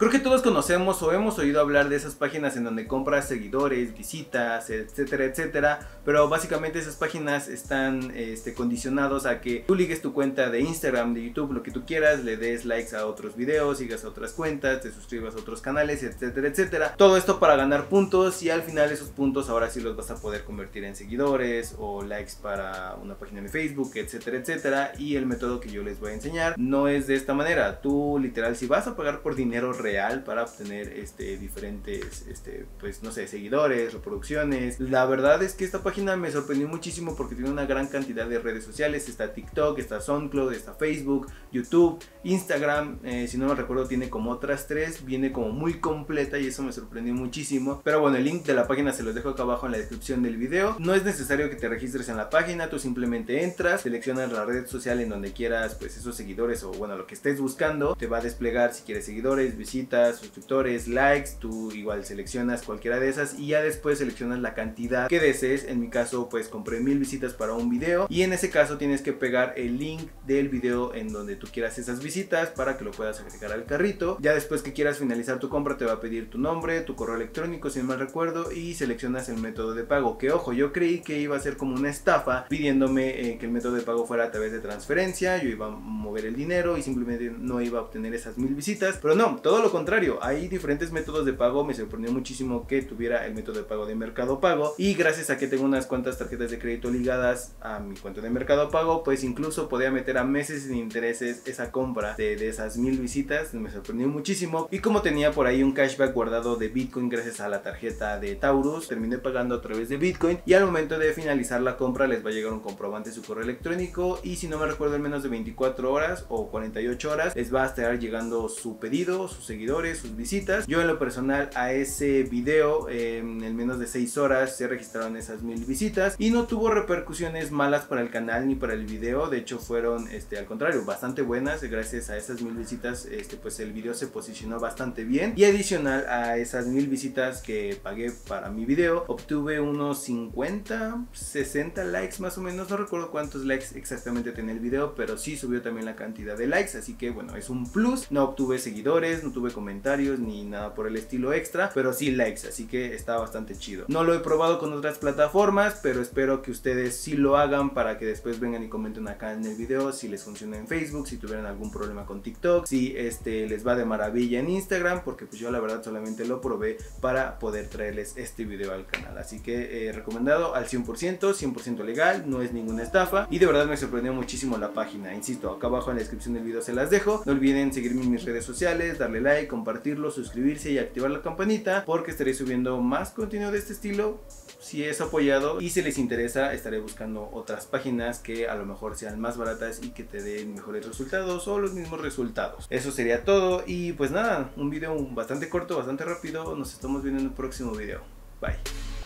Creo que todos conocemos o hemos oído hablar de esas páginas en donde compras seguidores, visitas, etcétera, etcétera, pero básicamente esas páginas están este, condicionados a que tú ligues tu cuenta de Instagram, de YouTube, lo que tú quieras, le des likes a otros videos, sigas a otras cuentas, te suscribas a otros canales, etcétera, etcétera. Todo esto para ganar puntos y al final esos puntos ahora sí los vas a poder convertir en seguidores o likes para una página de Facebook, etcétera, etcétera. Y el método que yo les voy a enseñar no es de esta manera. Tú literal si vas a pagar por dinero real para obtener este diferentes este pues no sé, seguidores, reproducciones. La verdad es que esta página me sorprendió muchísimo porque tiene una gran cantidad de redes sociales, está TikTok, está SoundCloud, está Facebook, YouTube, Instagram, eh, si no me recuerdo tiene como otras tres, viene como muy completa y eso me sorprendió muchísimo. Pero bueno, el link de la página se los dejo acá abajo en la descripción del video. No es necesario que te registres en la página, tú simplemente entras, seleccionas la red social en donde quieras pues esos seguidores o bueno lo que estés buscando, te va a desplegar si quieres seguidores, visitas, suscriptores, likes, tú igual seleccionas cualquiera de esas y ya después seleccionas la cantidad que desees. En mi caso pues compré mil visitas para un video y en ese caso tienes que pegar el link del video en donde tú quieras esas visitas para que lo puedas agregar al carrito. Ya después que quieras finalizar tu compra te va a pedir tu nombre, tu correo electrónico si no mal recuerdo y seleccionas el método de pago. Que ojo, yo creí que iba a ser como una estafa pidiéndome eh, que el método de pago fuera a través de transferencia, yo iba a mover el dinero y simplemente no iba a obtener esas mil visitas. Pero no, todo lo contrario, hay diferentes métodos de pago, me sorprendió muchísimo que tuviera el método de pago de Mercado Pago y gracias a que tengo unas cuantas tarjetas de crédito ligadas a mi cuenta de Mercado Pago, pues incluso podía meter a meses sin intereses esa compra de, esas mil visitas, me sorprendió muchísimo y como tenía por ahí un cashback guardado de Bitcoin gracias a la tarjeta de Taurus, terminé pagando a través de Bitcoin y al momento de finalizar la compra les va a llegar un comprobante su correo electrónico y si no me recuerdo en menos de 24 horas o 48 horas les va a estar llegando su pedido, sus seguidores, sus visitas. Yo en lo personal a ese video en menos de 6 horas se registraron esas mil visitas y no tuvo repercusiones malas para el canal ni para el video, de hecho fueron este, al contrario bastante buenas. Gracias a esas mil visitas este, pues el video se posicionó bastante bien. Y adicional a esas mil visitas que pagué para mi video obtuve unos 50, 60 likes más o menos, no recuerdo cuántos likes exactamente tenía el video, pero sí subió también la cantidad de likes, así que bueno, es un plus. No obtuve seguidores, no tuve comentarios ni nada por el estilo extra, pero sí likes, así que está bastante chido. No lo he probado con otras plataformas, pero espero que ustedes sí lo hagan para que después vengan y comenten acá en el video si les funciona en Facebook, si tuvieran algún problema con TikTok, si este les va de maravilla en Instagram, porque pues yo la verdad solamente lo probé para poder traerles este video al canal. Así que eh, recomendado al 100%, 100% legal, no es ninguna estafa y de verdad me sorprendió muchísimo la página. Insisto, acá abajo en la descripción del video se las dejo. No olviden seguirme en mis redes sociales, darle like, compartirlo, suscribirse y activar la campanita porque estaré subiendo más contenido de este estilo si es apoyado y si les interesa estaré buscando otras páginas que a lo mejor sean más baratas y que te den mejores resultados o los mismos resultados. Eso sería todo y pues nada, un video bastante corto, bastante rápido. Nos estamos viendo en el próximo video. Bye.